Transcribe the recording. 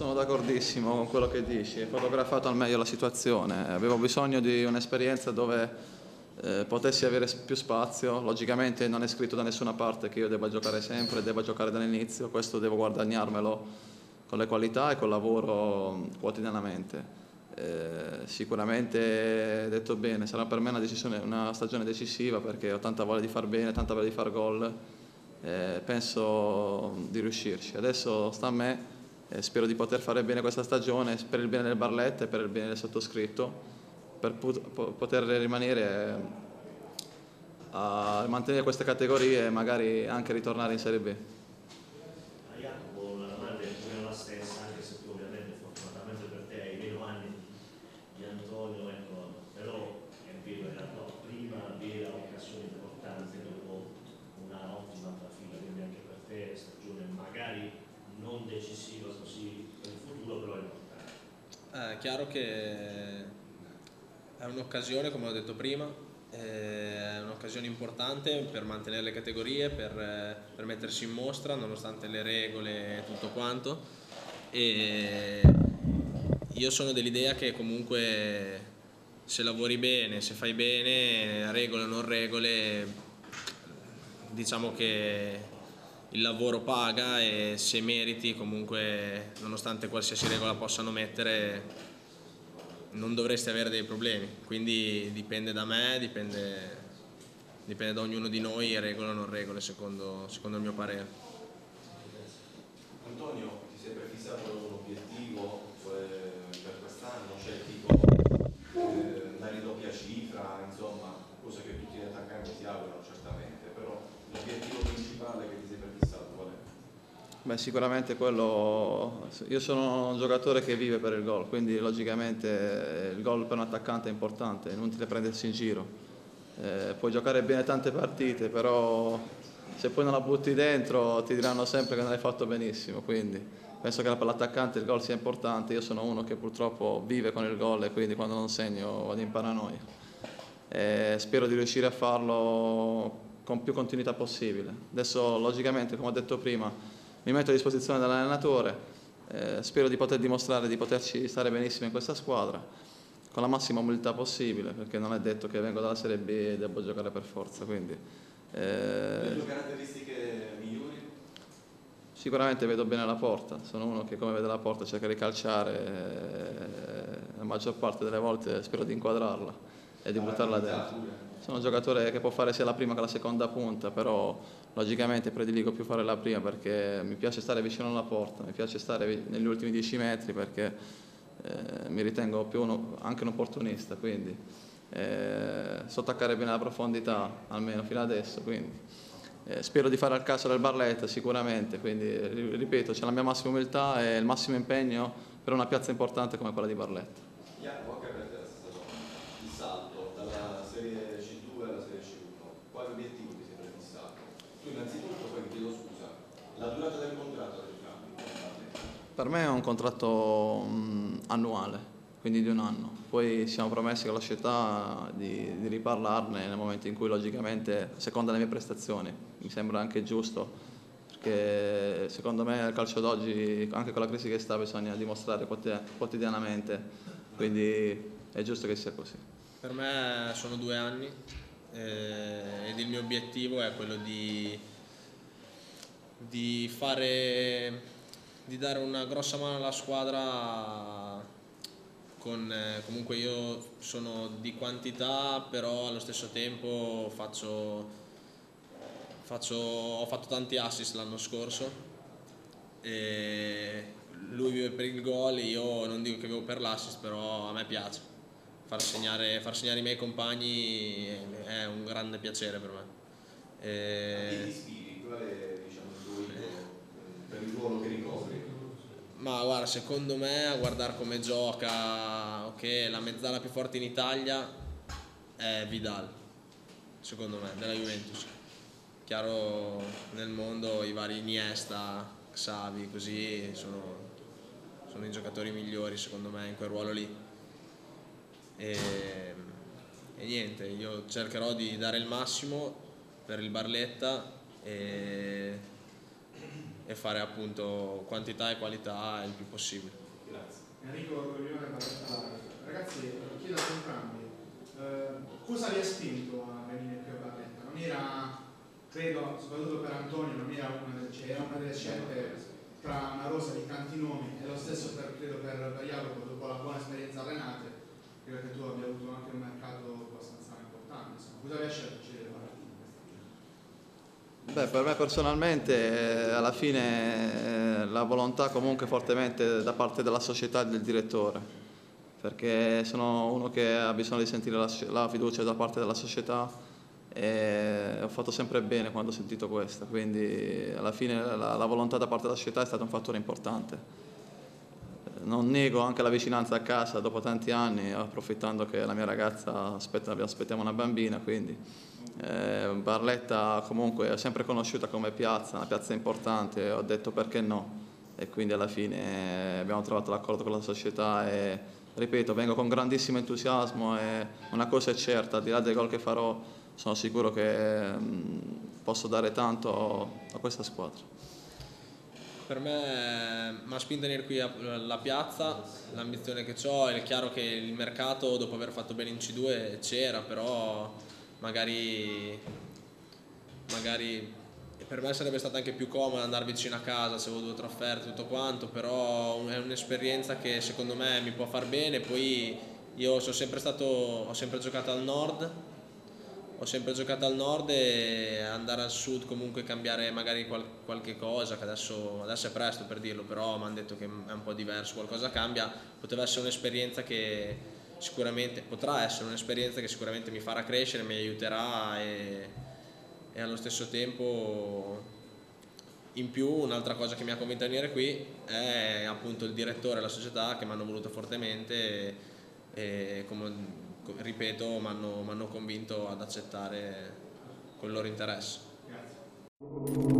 Sono d'accordissimo con quello che dici, hai fotografato al meglio la situazione, avevo bisogno di un'esperienza dove eh, potessi avere più spazio, logicamente non è scritto da nessuna parte che io debba giocare sempre, debba giocare dall'inizio, questo devo guadagnarmelo con le qualità e col lavoro quotidianamente. Eh, sicuramente, detto bene, sarà per me una, decisione- una stagione decisiva perché ho tanta voglia di far bene, tanta voglia di far gol, eh, penso di riuscirci. Adesso sta a me e spero di poter fare bene questa stagione per il bene del Barletta e per il bene del sottoscritto, per poter rimanere eh, a mantenere queste categorie e magari anche ritornare in Serie B. A Jacopo la domanda è più o meno la stessa, anche se tu ovviamente fortunatamente per te hai meno anni di Antonio, ecco, però è vero, in realtà prima aveva occasioni importanti dopo una ottima trafila, quindi anche per te stagione magari non decisiva così per il futuro, però è importante. Eh, È chiaro che è un'occasione, come ho detto prima, è un'occasione importante per mantenere le categorie, per, eh, per mettersi in mostra nonostante le regole e tutto quanto. E io sono dell'idea che comunque se lavori bene, se fai bene, regole o non regole, diciamo che il lavoro paga e se meriti comunque nonostante qualsiasi regola possano mettere non dovresti avere dei problemi quindi dipende da me dipende, dipende da ognuno di noi regole o non regole secondo, secondo il mio parere. Antonio, ti sei prefissato un obiettivo eh, per quest'anno, cioè tipo eh, una ridoppia cifra, insomma, cosa che tutti gli attaccanti si augurano certamente, però l'obiettivo principale che ti sei prefissato qual è? Beh, sicuramente quello. Io sono un giocatore che vive per il gol, quindi logicamente eh, il gol per un attaccante è importante, è inutile prendersi in giro. Eh, puoi giocare bene tante partite, però se poi non la butti dentro ti diranno sempre che non hai fatto benissimo. Quindi penso che per l'attaccante il gol sia importante. Io sono uno che purtroppo vive con il gol e quindi quando non segno vado in paranoia. E spero di riuscire a farlo con più continuità possibile. Adesso, logicamente, come ho detto prima, mi metto a disposizione dell'allenatore, eh, spero di poter dimostrare di poterci stare benissimo in questa squadra, con la massima umiltà possibile, perché non è detto che vengo dalla Serie B e devo giocare per forza. Quindi, eh, Le tue caratteristiche migliori? Sicuramente vedo bene la porta, sono uno che come vede la porta cerca di calciare, eh, la maggior parte delle volte spero di inquadrarla e di buttarla dentro. Sono un giocatore che può fare sia la prima che la seconda punta, però logicamente prediligo più fare la prima perché mi piace stare vicino alla porta, mi piace stare negli ultimi 10 metri perché eh, mi ritengo più uno- anche un opportunista, quindi eh, so attaccare bene la profondità, almeno fino adesso. Quindi. Eh, spero di fare al caso del Barletta sicuramente, quindi ri- ripeto, c'è la mia massima umiltà e il massimo impegno per una piazza importante come quella di Barletta. Jacopo, anche per te la stessa cosa. Il salto dalla Serie C2 alla Serie C1, quale obiettivo ti sei prefissato? Tu innanzitutto, poi ti chiedo scusa, la durata del contratto del cambio. Per me è un contratto mh, annuale, quindi di un anno. Poi siamo promessi con la società di, di riparlarne nel momento in cui logicamente, secondo le mie prestazioni, mi sembra anche giusto, perché secondo me il calcio d'oggi, anche con la crisi che sta, bisogna dimostrare quotidi- quotidianamente, quindi è giusto che sia così. Per me sono due anni eh, ed il mio obiettivo è quello di di fare di dare una grossa mano alla squadra con eh, comunque io sono di quantità però allo stesso tempo faccio, faccio ho fatto tanti assist l'anno scorso e lui vive per il gol io non dico che vivo per l'assist però a me piace far segnare, far segnare i miei compagni è un grande piacere per me e... Ti ispiri? Qual è diciamo, il tuo idolo per il ruolo che ricopri? Ma guarda, secondo me a guardare come gioca, ok, la mezzala più forte in Italia è Vidal, secondo me, della Juventus. Chiaro nel mondo i vari Iniesta, Xavi, così sono, sono i giocatori migliori secondo me in quel ruolo lì. E, e niente, io cercherò di dare il massimo per il Barletta e, e fare appunto quantità e qualità il più possibile. Grazie. Enrico Barletta Ragazzi, chiedo a entrambi, eh, cosa vi ha spinto a venire qui a Barletta? Non era, credo, soprattutto per Antonio, non era una delle, cioè, era una delle scelte tra una rosa di tanti nomi e lo stesso per, credo per, per Jacopo dopo la buona esperienza a Renate, credo che tu abbia avuto anche un mercato abbastanza importante. Insomma, cosa vi ha scelto? Beh, per me personalmente eh, alla fine eh, la volontà comunque fortemente da parte della società e del direttore, perché sono uno che ha bisogno di sentire la, la fiducia da parte della società e ho fatto sempre bene quando ho sentito questo, quindi alla fine la, la volontà da parte della società è stato un fattore importante. Non nego anche la vicinanza a casa dopo tanti anni, approfittando che la mia ragazza aspetta, aspettiamo una bambina, quindi eh, Barletta comunque è sempre conosciuta come piazza, una piazza importante, ho detto perché no e quindi alla fine abbiamo trovato l'accordo con la società e ripeto vengo con grandissimo entusiasmo e una cosa è certa, al di là dei gol che farò sono sicuro che mh, posso dare tanto a questa squadra. Per me mi ha spinto a venire qui alla piazza, l'ambizione che ho, è chiaro che il mercato dopo aver fatto bene in C2 c'era, però magari, magari per me sarebbe stato anche più comodo andare vicino a casa se avevo due trasferte tutto quanto però è un'esperienza che secondo me mi può far bene. Poi io sono sempre stato, ho sempre giocato al nord ho sempre giocato al nord e andare al sud comunque cambiare magari qual qualche cosa che adesso, adesso, è presto per dirlo però mi hanno detto che è un po' diverso qualcosa cambia. Poteva essere un'esperienza che sicuramente potrà essere un'esperienza che sicuramente mi farà crescere, mi aiuterà e, e allo stesso tempo in più un'altra cosa che mi ha convinto a venire qui è appunto il direttore e la società che mi hanno voluto fortemente e, e come ripeto mi hanno convinto ad accettare quel loro interesse. Grazie.